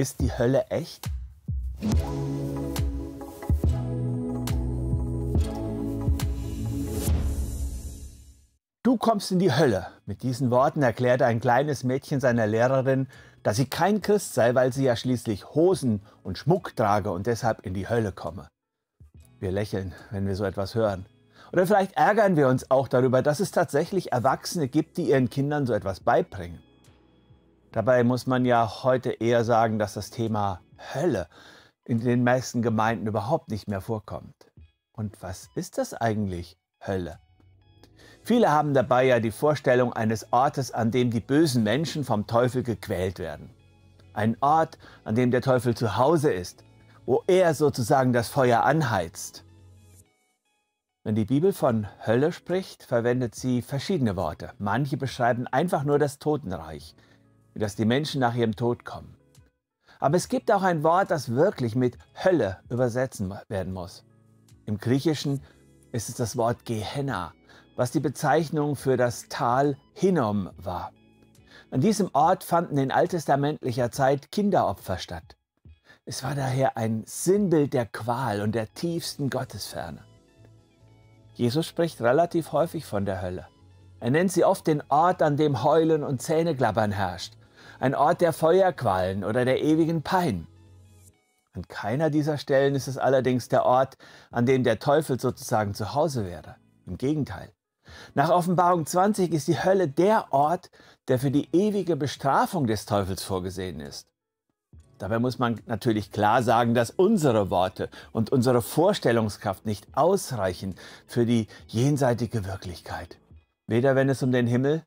Ist die Hölle echt? Du kommst in die Hölle. Mit diesen Worten erklärte ein kleines Mädchen seiner Lehrerin, dass sie kein Christ sei, weil sie ja schließlich Hosen und Schmuck trage und deshalb in die Hölle komme. Wir lächeln, wenn wir so etwas hören. Oder vielleicht ärgern wir uns auch darüber, dass es tatsächlich Erwachsene gibt, die ihren Kindern so etwas beibringen. Dabei muss man ja heute eher sagen, dass das Thema Hölle in den meisten Gemeinden überhaupt nicht mehr vorkommt. Und was ist das eigentlich, Hölle? Viele haben dabei ja die Vorstellung eines Ortes, an dem die bösen Menschen vom Teufel gequält werden. Ein Ort, an dem der Teufel zu Hause ist, wo er sozusagen das Feuer anheizt. Wenn die Bibel von Hölle spricht, verwendet sie verschiedene Worte. Manche beschreiben einfach nur das Totenreich, wie das die Menschen nach ihrem Tod kommen. Aber es gibt auch ein Wort, das wirklich mit Hölle übersetzen werden muss. Im Griechischen ist es das Wort Gehenna, was die Bezeichnung für das Tal Hinnom war. An diesem Ort fanden in alttestamentlicher Zeit Kinderopfer statt. Es war daher ein Sinnbild der Qual und der tiefsten Gottesferne. Jesus spricht relativ häufig von der Hölle. Er nennt sie oft den Ort, an dem Heulen und Zähneklappern herrscht, ein Ort der Feuerqualen oder der ewigen Pein. An keiner dieser Stellen ist es allerdings der Ort, an dem der Teufel sozusagen zu Hause wäre. Im Gegenteil. Nach Offenbarung 20 ist die Hölle der Ort, der für die ewige Bestrafung des Teufels vorgesehen ist. Dabei muss man natürlich klar sagen, dass unsere Worte und unsere Vorstellungskraft nicht ausreichen für die jenseitige Wirklichkeit. Weder wenn es um den Himmel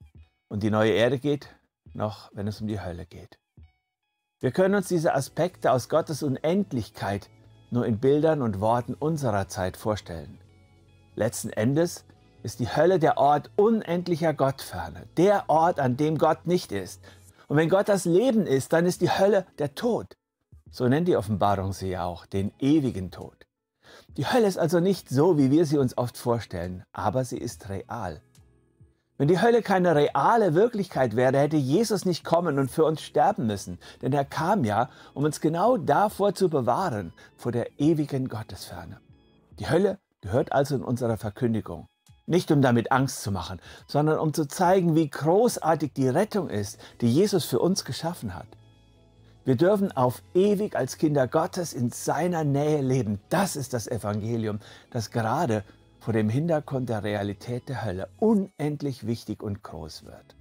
und die neue Erde geht, noch wenn es um die Hölle geht. Wir können uns diese Aspekte aus Gottes Unendlichkeit nur in Bildern und Worten unserer Zeit vorstellen. Letzten Endes ist die Hölle der Ort unendlicher Gottferne, der Ort, an dem Gott nicht ist. Und wenn Gott das Leben ist, dann ist die Hölle der Tod. So nennt die Offenbarung sie ja auch, den ewigen Tod. Die Hölle ist also nicht so, wie wir sie uns oft vorstellen, aber sie ist real. Wenn die Hölle keine reale Wirklichkeit wäre, hätte Jesus nicht kommen und für uns sterben müssen. Denn er kam ja, um uns genau davor zu bewahren, vor der ewigen Gottesferne. Die Hölle gehört also in unserer Verkündigung. Nicht um damit Angst zu machen, sondern um zu zeigen, wie großartig die Rettung ist, die Jesus für uns geschaffen hat. Wir dürfen auf ewig als Kinder Gottes in seiner Nähe leben. Das ist das Evangelium, das gerade vor dem Hintergrund der Realität der Hölle unendlich wichtig und groß wird.